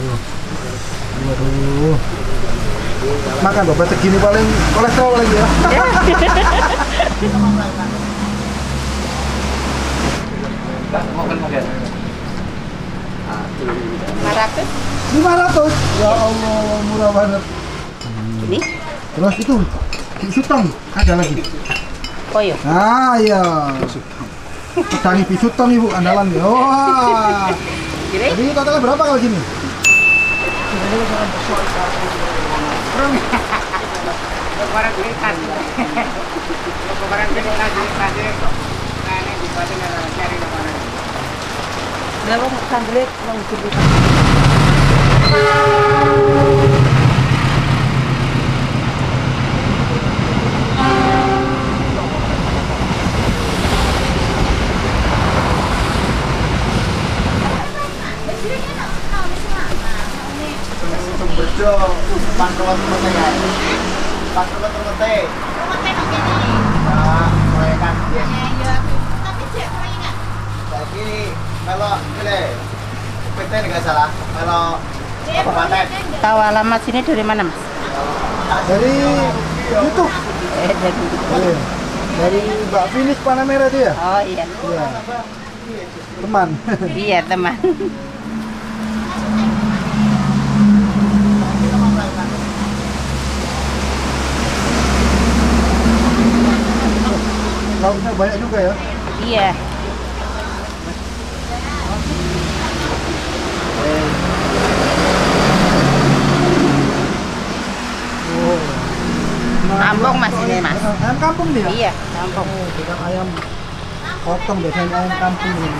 Waduh. Makan babat segini paling kolesterol lagi ya. lima ratus 500. Ya Allah, murah banget. ini Terus itu pisutong ada lagi. koyo Ah iya. Pedangi pisutong ibu andalan ya. Wah. jadi Jadi totalnya berapa kalau gini? Orang beli kan orang beli kan beli kan nah ini dibuatin orang cari orang berapa ya. Kalau PT salah. Kalau kabupaten tahu alamat sini dari mana mas dari YouTube. eh dari Iya. Dari Mbak Finis Panamera itu ya? oh iya Iya. Teman. iya teman Lauknya banyak juga ya. iya. Kampung, Mas, ini, Mas. Ayam kampung ya? iya kampung Oh, bukan ayam potong biasanya ayam kampung ini.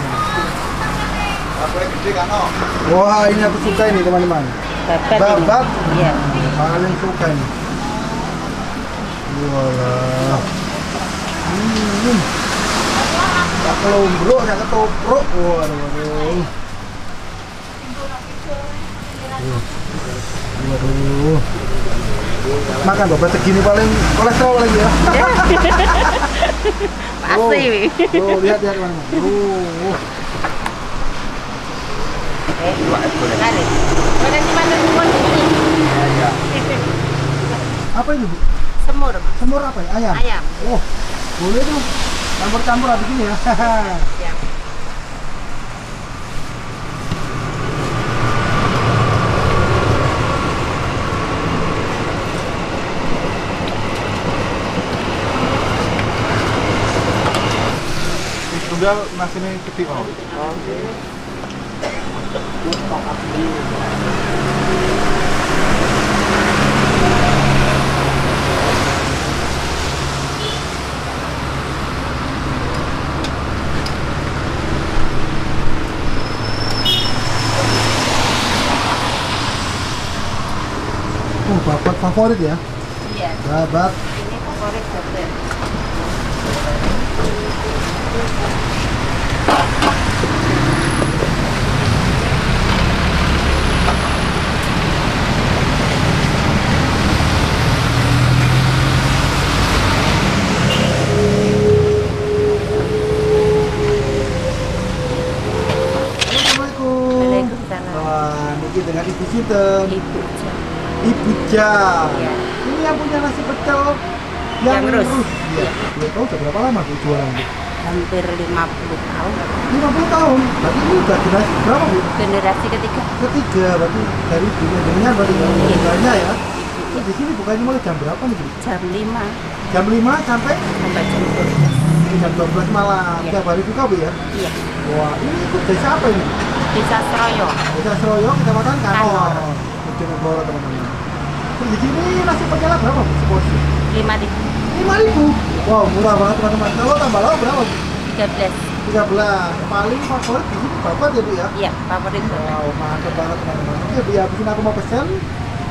Wah, ini aku suka ini teman-teman. Babat. iya Paling suka ini. Walah. Hmm. Kelombrok. Waduh, waduh. Waduh. Makan babat segini paling kolesterol lagi ya. pasti. Oh, lihat lihat. Oh. eh kali semur Apa ini, Bu? semur Semur apa ya? Ayam. ayam Oh, boleh tuh. Campur-campur habis ini ya. ya Tunggal nasinya kecil. Oh. Oh, babat favorit ya? iya Babat. ini favorit babat Assalamualaikum. Waalaikumsalam Wah, ini dengan ibu Sinten. ibu Ibu Ja. Iya. Ini yang punya nasi pecel Yang terus. Iya. Dia tahu sudah berapa lama Bu jualan Bu? hampir 50 tahun 50 tahun. Berarti ini udah generasi berapa Bu? generasi ketiga Ketiga, berarti dari ibunya dengan berarti ya. Iya. Bukanya ya. Terus di sini bukanya mulai jam berapa nih Bu? jam 5 Jam 5 sampai sampai jam 12 jam 12 malam. Iya. Tiap hari buka Bu ya? iya Wah, ini ikut desa apa ini? desa Seroyo Desa Seroyo, kecamatan Kanor. Kanor. Bojonegoro teman-teman. Di sini nasi pecel berapa Bu? Seporsi? 5 ribu. Lima ribu? Wow murah banget teman-teman. Kalau tambah lauk berapa Bu? 13 tiga belas. Paling favorit di sini babat ya bu ya? Iya favorit. Wow mantap banget teman-teman. Bu ya abis ini aku mau pesen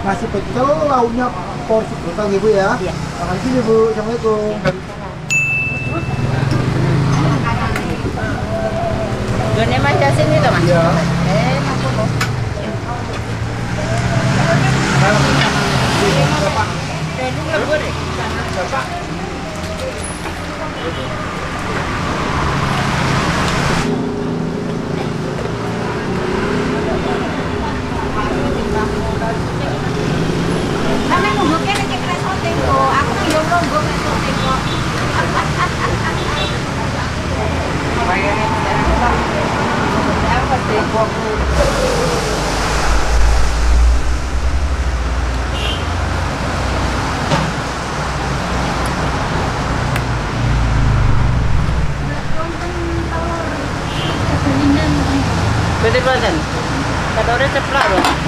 nasi pecel lauknya porsi brutal ya bu ya? Iya. makan di sini bu. Assalamualaikum. Done mas Yasin itu mas? Iya 20 persen. Kata orang ceplak loh.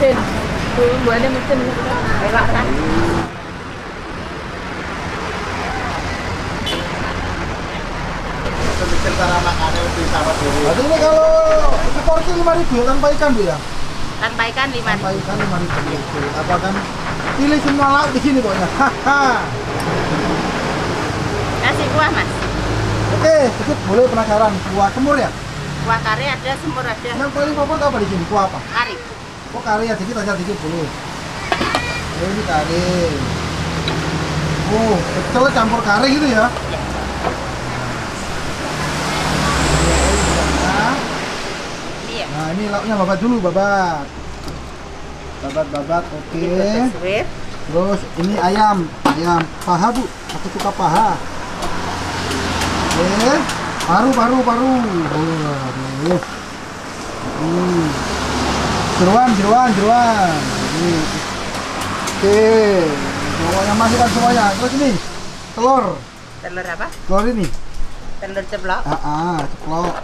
Mesin. Tuh, buahnya mesin. Lewat kan? Berarti ini kalau itu porsi lima ribu tanpa ikan bu ya? Tanpa ikan lima Tanpa ikan lima ribu. Apa kan? Pilih semua lauk di sini pokoknya. Haha. Kasih kuah mas. Oke, sedikit boleh penasaran. Kuah semur ya? Kuah kari ada, semur ada, Yang paling favorit apa di sini? Kuah apa? kari. Oh kari ya, dikit aja dikit boleh. Oh, ini kari. Oh, pecel campur kari gitu ya? Nah, Iya. Nah, ini lauknya babat dulu, babat. Babat, babat, oke. Sweet. Terus ini ayam, ayam paha bu, aku suka paha. Oke, paru, paru, paru. Oh, yes. Hmm. Jeruan, jeruan, jeruan. Oke, semuanya masukkan semuanya. Terus ini telur, Telur apa? telur ini. Telur ceplok. Ah, ah ceplok.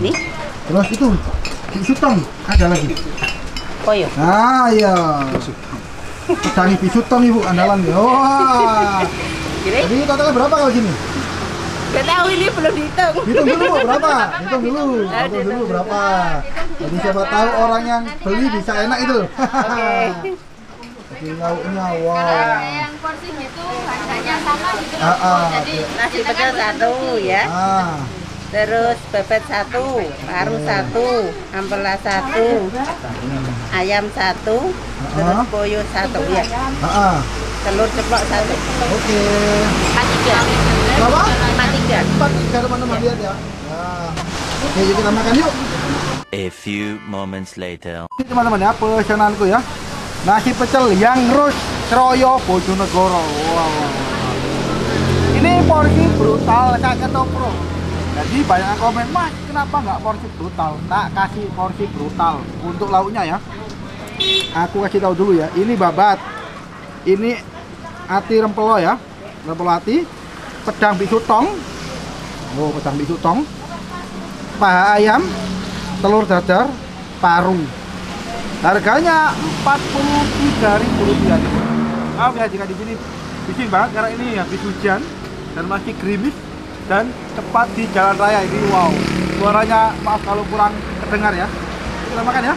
Ini Terus itu pisutong ada lagi. koyo. Nah, iya. Pedangi pisutong ibu andalan ya. Wah. Jadi Jadi totalnya berapa kalau gini? Gak tahu ini belum dihitung. Hitung dulu berapa? Hitung dulu. Hitung dulu berapa? Jadi siapa tahu orang yang beli bisa enak itu. Oke. Oke, lauknya wow. Yang porsi itu harganya sama gitu. Ah, ah, Jadi Nasi pecel satu ya. Ah, Terus bebek satu, paru satu, ampela satu, ayam satu, terus Ah. boyo satu ya. ah, ah. Telur ceplok satu. Oke. Empat tiga. Berapa? Empat tiga. Empat tiga teman-teman lihat ya. Nah. Oke, yuk kita makan yuk. A few moments later. Ini teman-teman ya pesananku ya nasi pecel yang rus Seroyo Bojonegoro wow, ini porsi brutal saya ketopro jadi banyak yang komen mas kenapa nggak porsi brutal tak kasih porsi brutal untuk lauknya ya aku kasih tahu dulu ya ini babat ini ati rempelo ya. Rempelo ati. Pedang bisutong oh pedang bisutong paha ayam. Telur dadar. Paru harganya 43.000 rupiah maaf ya jika di sini bising banget karena ini habis hujan dan masih gerimis dan tepat di jalan raya ini. Wow. Suaranya maaf kalau kurang terdengar ya. Kita makan ya.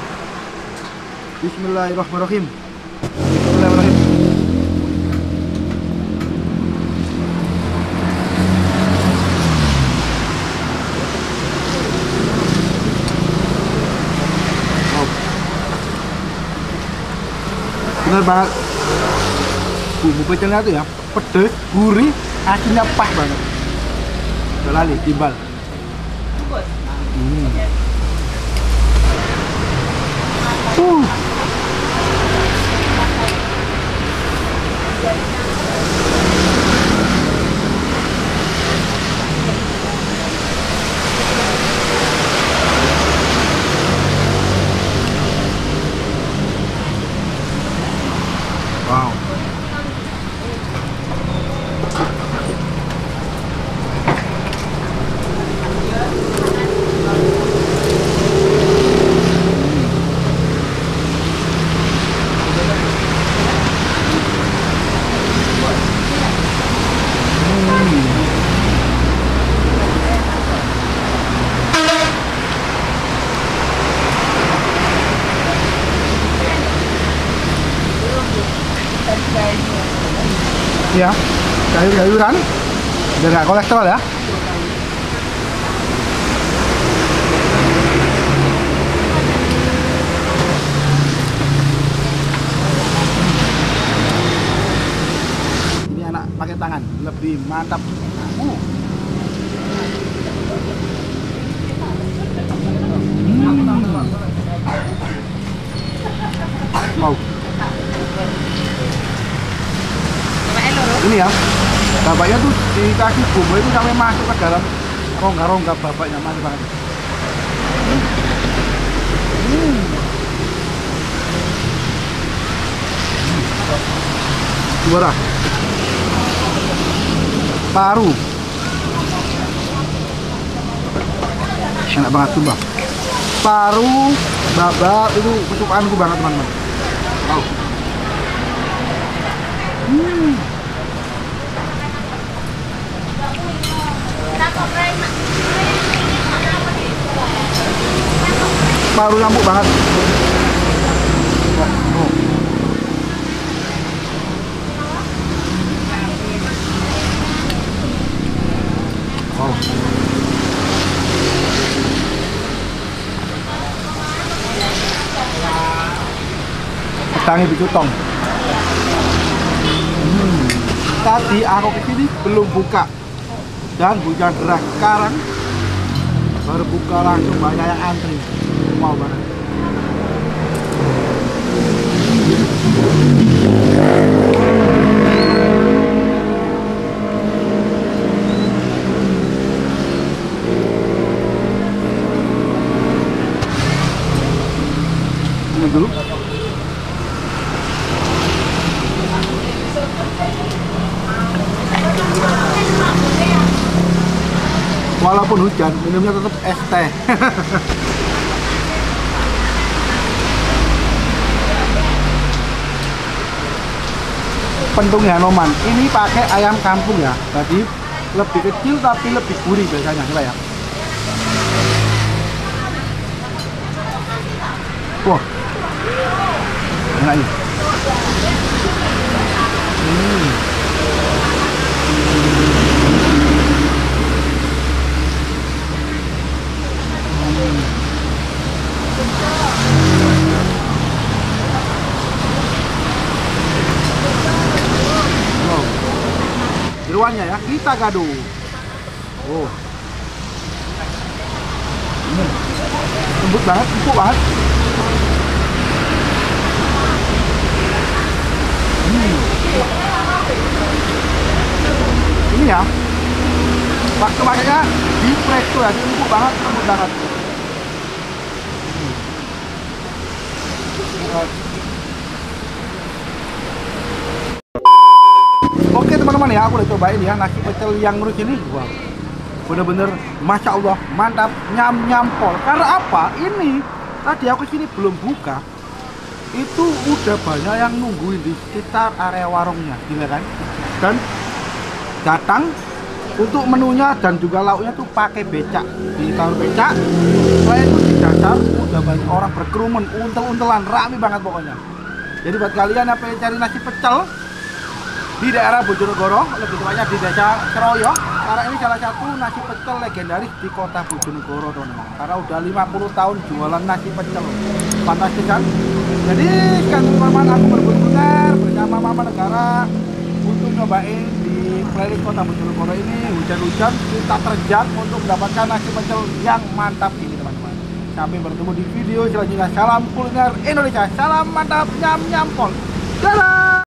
Bismillahirrahmanirrahim Wow. Bener banget. Bumbu pecelnya tuh ya pedes gurih asinnya pas banget. Udah lali timbal. Hmm. uh. wow ya sayur-sayuran biar nggak kolesterol ya ini anak pakai tangan lebih mantap. Hmm. Wow. Ini ya bapaknya tuh dikasih bumbu itu sampai masuk ke dalam rongga-rongga bapaknya mantap banget hmm. juara paru enak banget sumpah paru babak itu kesukaanku banget teman-teman wow. hmm. Paru lampu banget oh. Oh. Tangi dicutong. Hmm. Tadi aku ke sini belum buka dan hujan deras sekarang baru buka langsung banyak yang antri. Mau banget dulu walaupun hujan minumnya tetap es teh. Pentung Hanoman. Ini pakai ayam kampung ya jadi lebih kecil tapi lebih gurih biasanya coba ya. Wah. Enak ini. Hmm. Jeruannya ya, kita gaduh. Oh. Hmm. Lembut banget, empuk banget. Hmm. Ini ya, waktu makanya di presto ya, ini empuk banget, lembut banget. Oke teman-teman ya, aku udah cobain ya nasi pecel yang lurus ini. Wah, bener-bener masya Allah mantap nyam nyampol. Karena apa? Ini tadi aku sini belum buka, itu udah banyak yang nungguin di sekitar area warungnya, gila kan? Dan datang untuk menunya dan juga lauknya tuh pakai becak. Ditaruh becak selain itu di dasar udah banyak orang berkerumun untel-untelan rame banget pokoknya. Jadi buat kalian yang pengen cari nasi pecel di daerah Bojonegoro lebih tepatnya di desa Keroyo karena ini salah satu nasi pecel legendaris di kota Bojonegoro teman-teman. Karena udah 50 tahun jualan nasi pecel. Fantastis kan jadi kan teman-teman aku berbungar bersama Mama Negara untuk nyobain playlist kota Bojonegoro ini hujan-hujan kita terjang untuk mendapatkan nasi pecel yang mantap ini teman-teman. Sampai bertemu di video selanjutnya. Salam kuliner Indonesia. Salam mantap. Nyam nyampol dadah